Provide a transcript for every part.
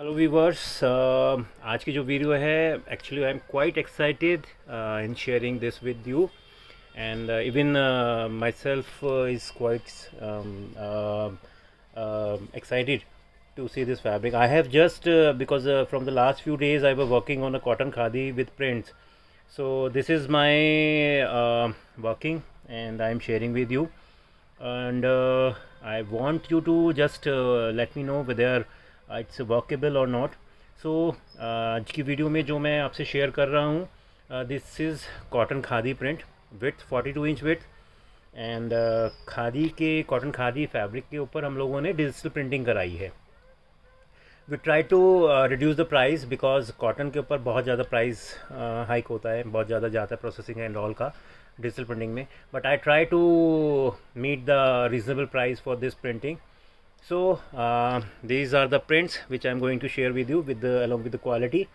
Hello viewers आज की जो वीडियो है actually I am quite excited in sharing this with you and uh, even uh, myself uh, is quite um, excited to see this fabric i have just because from the last few days i was working on a cotton khadi with prints so this is my working and i'm sharing with you and i want you to just let me know whether it's workable और not so आज की video में जो मैं आपसे share कर रहा हूँ this is cotton khadi print with 42 inch with and khadi के कॉटन खादी फैब्रिक के ऊपर हम लोगों ने डिजिटल प्रिंटिंग कराई है। We try to reduce the price because cotton के ऊपर बहुत ज़्यादा प्राइस हाइक uh, होता है बहुत ज़्यादा जाता है प्रोसेसिंग एंड ऑल का डिजिटल प्रिंटिंग में। But I try to meet the reasonable price for this printing so uh, these are the prints which i'm going to share with you with the along with the quality.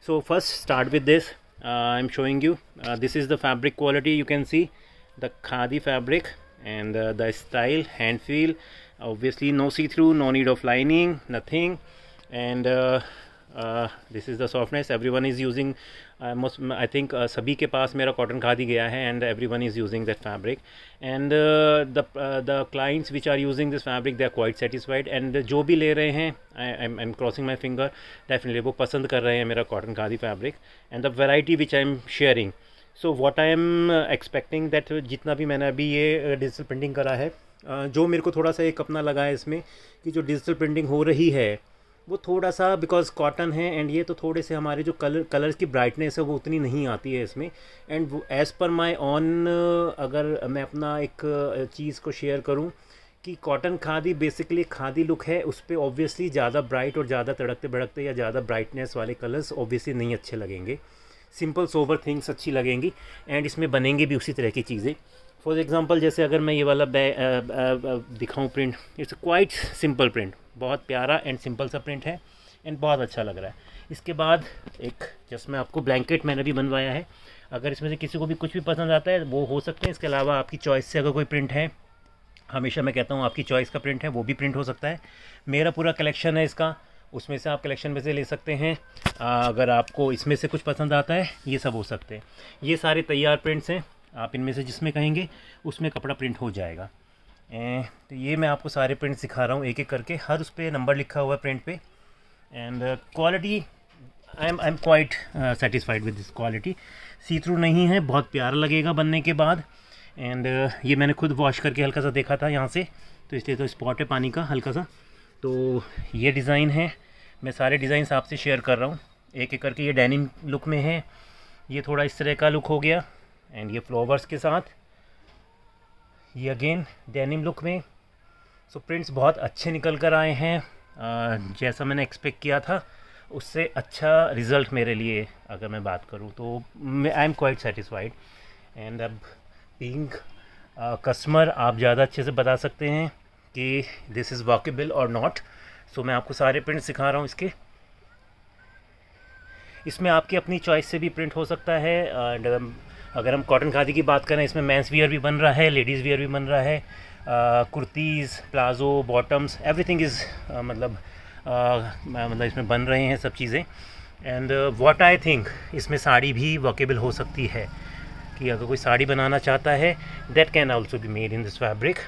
So first start with this. Uh, I'm showing you. Uh, this is the fabric quality. You can see the khadi fabric and uh, the style hand feel. Obviously no see-through no need of lining nothing. And this is the softness everyone is using I think सभी के पास मेरा cotton khadi गया है and everyone is using that fabric and the the clients which are using this fabric they are quite satisfied and जो भी ले रहे हैं I I am crossing my finger definitely वो पसंद कर रहे हैं मेरा cotton khadi fabric and the variety which I am sharing so what I am expecting that जितना भी मैंने अभी ये डिजिटल प्रिंटिंग करा है जो मेरे को थोड़ा सा एक अपना लगा है इसमें कि जो डिजिटल प्रिंटिंग हो रही है वो थोड़ा सा बिकॉज़ कॉटन है एंड ये तो थोड़े से हमारे जो कलर कलर्स की ब्राइटनेस है, वो उतनी नहीं आती है इसमें। And as per my on अगर मैं अपना एक चीज़ को शेयर करूँ कि cotton khadi basically khadi look है, उस पर ऑब्वियसली ज़्यादा ब्राइट और ज़्यादा तड़कते भड़कते या ज़्यादा ब्राइटनेस वाले कलर्स ऑब्वियसली नहीं अच्छे लगेंगे। सिंपल सोवर थिंग्स अच्छी लगेंगी एंड इसमें बनेंगे भी उसी तरह की चीज़ें। फॉर एग्ज़ाम्पल जैसे अगर मैं ये वाला दिखाऊँ print it's quite simple print बहुत प्यारा एंड सिंपल सा प्रिंट है एंड बहुत अच्छा लग रहा है। इसके बाद एक जिसमें आपको ब्लैंकेट मैंने भी बनवाया है। अगर इसमें से किसी को भी कुछ भी पसंद आता है वो हो सकते हैं। इसके अलावा आपकी चॉइस से अगर कोई प्रिंट है हमेशा मैं कहता हूँ आपकी चॉइस का प्रिंट है वो भी प्रिंट हो सकता है। मेरा पूरा कलेक्शन है इसका। उसमें से आप कलेक्शन में से ले सकते हैं। आ, अगर आपको इसमें से कुछ पसंद आता है ये सब हो सकते हैं। ये सारे तैयार प्रिंट्स हैं। आप इनमें से जिसमें कहेंगे उसमें कपड़ा प्रिंट हो जाएगा। ए, तो ये मैं आपको सारे प्रिंट सिखा रहा हूँ एक एक करके। हर उस पर नंबर लिखा हुआ है प्रिंट पे। And quality I am I am quite satisfied with this quality see through नहीं है बहुत प्यारा लगेगा बनने के बाद। एंड uh, ये मैंने खुद वॉश करके हल्का सा देखा था यहाँ से। तो इसलिए तो स्पॉट है पानी का हल्का सा तो ये डिज़ाइन है। मैं सारे डिज़ाइन आपसे शेयर कर रहा हूँ। एक एक करके ये डेनिम लुक में है। ये थोड़ा इस तरह का लुक हो गया। एंड ये फ्लावर्स के साथ, ये अगेन डेनिम लुक में। सो प्रिंट्स बहुत अच्छे निकल कर आए हैं। जैसा मैंने एक्सपेक्ट किया था, उससे अच्छा रिज़ल्ट मेरे लिए अगर मैं बात करूँ तो I am quite satisfied and अब बींग कस्टमर आप ज़्यादा अच्छे से बता सकते हैं कि दिस इज़ वॉकेबल और नॉट सो मैं आपको सारे प्रिंट सिखा रहा हूँ इसके। इसमें आपकी अपनी चॉइस से भी प्रिंट हो सकता है एंड अगर हम कॉटन खादी की बात करें, इसमें मेंस वियर भी बन रहा है लेडीज़ वियर भी बन रहा है kurtis palazzo bottoms everything is मतलब मतलब इसमें बन रहे हैं सब चीज़ें। एंड व्हाट आई थिंक इसमें साड़ी भी वॉकेबल हो सकती है। कि अगर कोई साड़ी बनाना चाहता है that can also be made in this fabric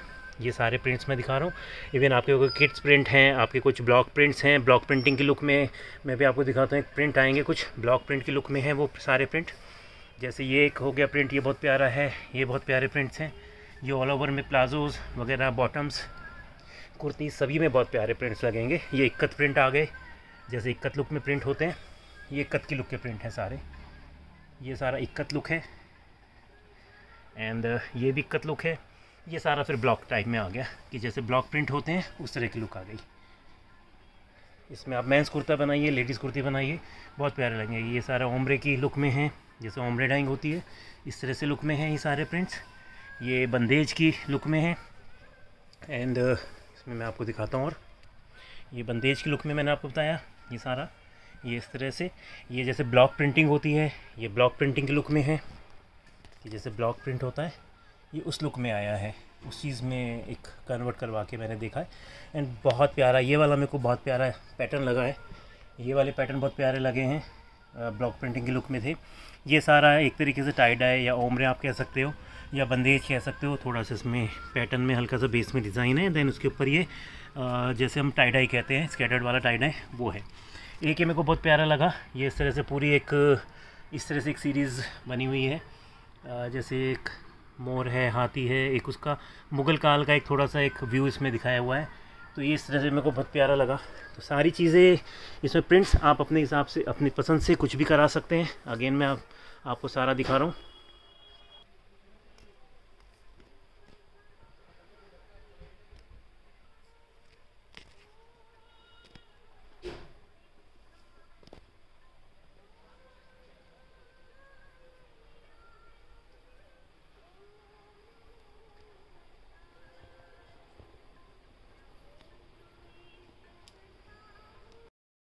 ये सारे प्रिंट्स मैं दिखा रहा हूँ। इवन आपके कोई किड्स प्रिंट हैं, आपके कुछ ब्लॉक प्रिंट्स हैं ब्लॉक प्रिंटिंग की लुक में, मैं भी आपको दिखाता हूँ, एक प्रिंट आएँगे कुछ ब्लॉक प्रिंट की लुक में है वो सारे प्रिंट जैसे ये एक हो गया प्रिंट ये बहुत प्यारा है, ये बहुत प्यारे प्रिंट्स हैं। ये ऑल ओवर में प्लाजोज़ वगैरह बॉटम्स कुर्ती सभी में बहुत प्यारे प्रिंट्स लगेंगे। ये इक्कत प्रिंट आ गए, जैसे इक्कत लुक में प्रिंट होते हैं। ये इक्कत की लुक के प्रिंट हैं सारे। ये सारा इक्कत लुक है। एंड ये भी इक्कत लुक है। ये सारा फिर ब्लॉक टाइप में आ गया कि जैसे ब्लॉक प्रिंट होते हैं, उस तरह की लुक आ गई। इसमें आप मेंस कुर्ता बनाइए लेडीज़ कुर्ती बनाइए, बहुत प्यारे लगेंगे। ये सारा ओमरे की लुक में है। जैसे ओमरे डाइंग होती है इस तरह से लुक में है ये सारे प्रिंट्स ये बंदेज की लुक में है। एंड uh, इसमें मैं आपको दिखाता हूँ और। ये बंदेज की लुक में मैंने आपको बताया ये सारा। ये इस तरह से। ये जैसे ब्लॉक प्रिंटिंग होती है ये ब्लॉक प्रिंटिंग की लुक में है। कि जैसे ब्लॉक प्रिंट होता है ये उस लुक में आया है। उस चीज़ में एक कन्वर्ट करवा के मैंने देखा है। एंड बहुत प्यारा ये वाला मेरे को बहुत प्यारा पैटर्न लगा है। ये वाले पैटर्न बहुत प्यारे लगे हैं ब्लॉक प्रिंटिंग के लुक में थे। ये सारा एक तरीके से टाइड है, या ओमरे आप कह सकते हो, या बंदेज कह सकते हो, थोड़ा सा इसमें पैटर्न में हल्का सा बेस में डिज़ाइन है देन उसके ऊपर ये जैसे हम टाइड आई कहते हैं स्केटर्ड वाला टाइड है वो है। एक ये मेरे को बहुत प्यारा लगा, ये इस तरह से पूरी एक, इस तरह से एक सीरीज़ बनी हुई है। जैसे एक मोर है, हाथी है, एक उसका मुग़ल काल का एक थोड़ा सा एक व्यू इसमें दिखाया हुआ है। तो ये इस तरह से मेरे को बहुत प्यारा लगा। तो सारी चीज़ें इसमें प्रिंट्स आप अपने हिसाब से अपनी पसंद से कुछ भी करा सकते हैं। अगेन मैं आप, आपको सारा दिखा रहा हूँ।